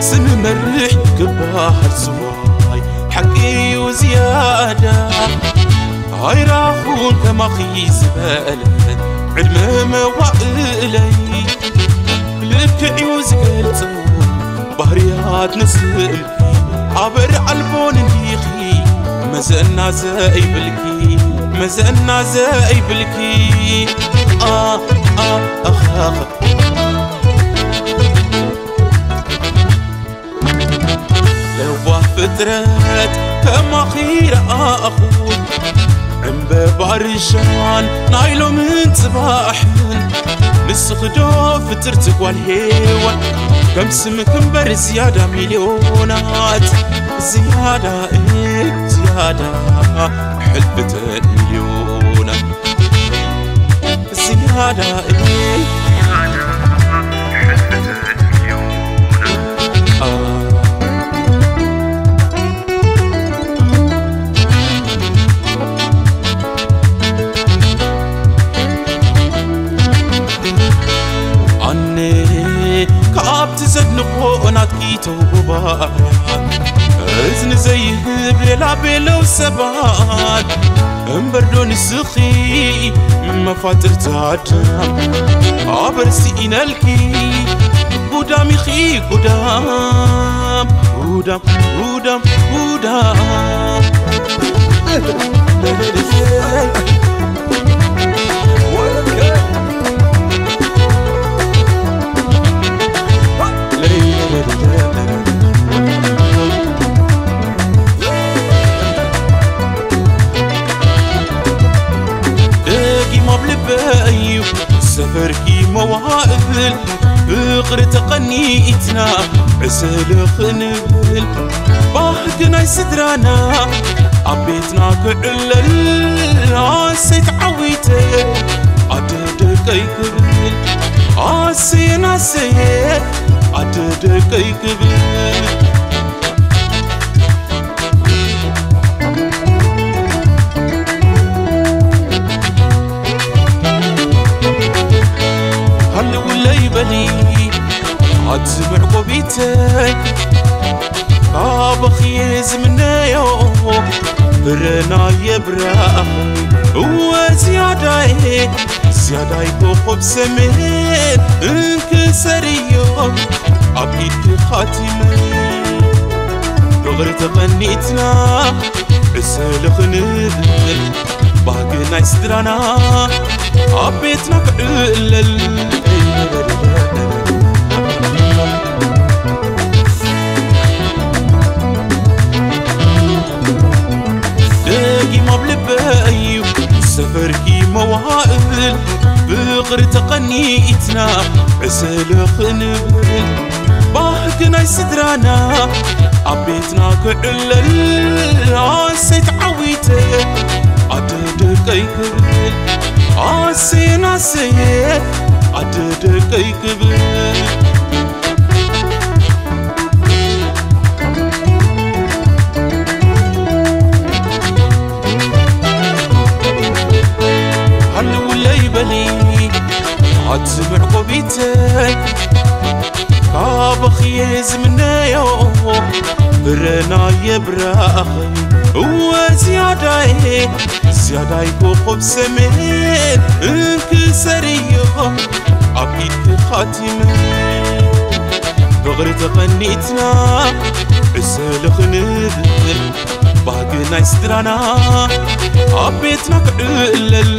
سنمرح كباحر سواي حقي وزيادة. هاي راخون كما خيز بالت علم موائلي لبكعي وزقلتو بهريات نسل عبر عالبون ديخي مزقنا زي بلكي مزقنا زي بلكي. آه آه أخ أخ. لو فترات كما خير ببارشان نايلو من صباحن نسخدو فترتك والهيوان. كم سمكم بر زيادة مليونات. زيادة إيه زيادة يتوبان أزن زيه بليلا امبردو نسخي ما سخي تاتا عبر سينا الكي بودام يخي قدام قدام قدام قدام سفركي مواقبل بقر تقنيتنا عسل خنبل باحقنا سدرانا عبيتنا كعلل عسيت عويته عدد كيكبل عسين عسيت عدد كيكبل عاد سمع قبيتي كابخي زمنا يو برنا يبرأ. هو زيادة زيادة يكوخب سمين انكسر يوم. عبيد خاتمي دغري تغنيتنا عسل خنبل باقي نايس درانا. عبيتنا كعلل دقيمة بلبايو سفركي مواقبل بقر تقنيتنا عسل خنبل باحقنا يسدرانا عبيتنا كعلل عسيت عويته. عدد كيكبل عسين عسيت عدد كيكبل. የዝምነዮ ብረና የብራኸ ወዚያዳይ ዝያዳይ ኮኸብ ሰሜን እንክሰርዮ ዓቢት ኻቲመ ፍቕሪ ተቐኒትና ዕሰለ ክንብል ስድራና ኣብ ቤትና ክዕለል